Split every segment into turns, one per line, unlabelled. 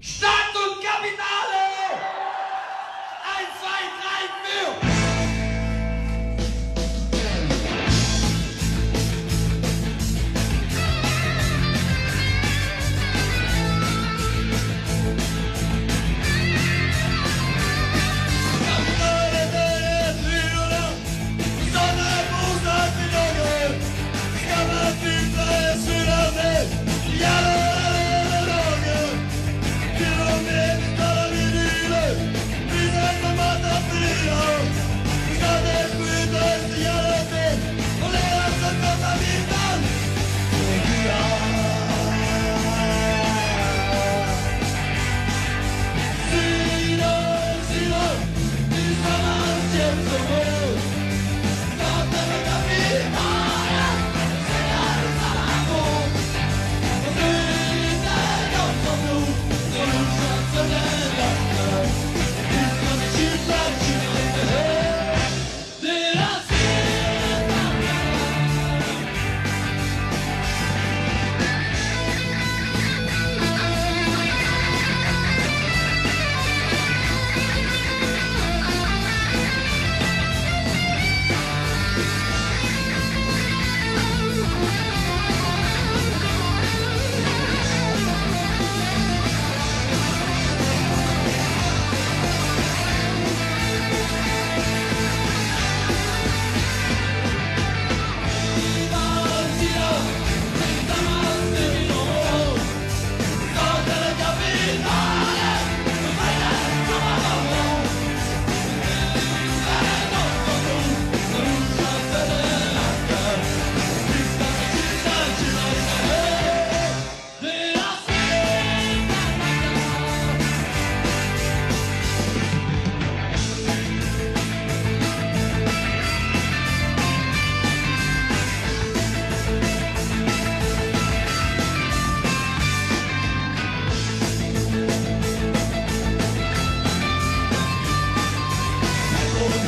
Stadt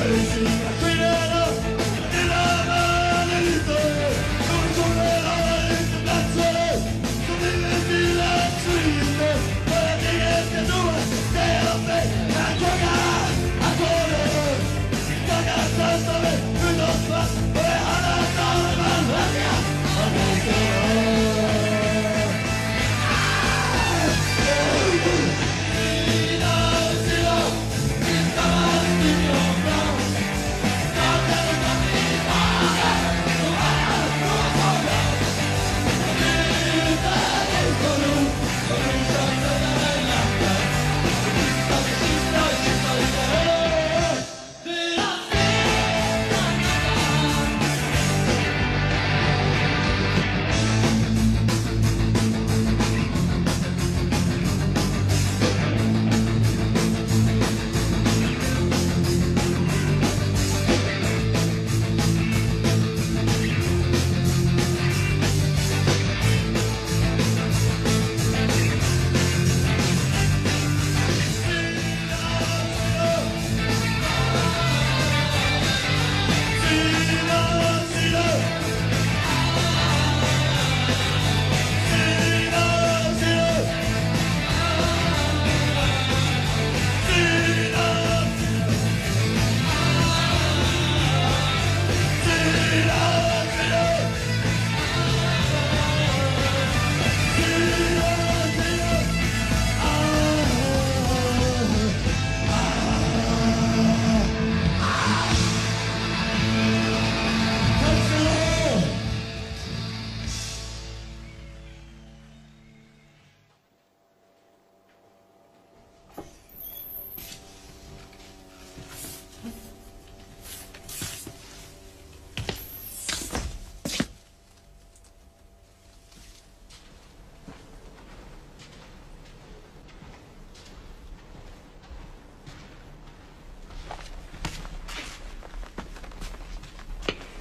Jersey.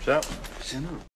Tja.
Tjena.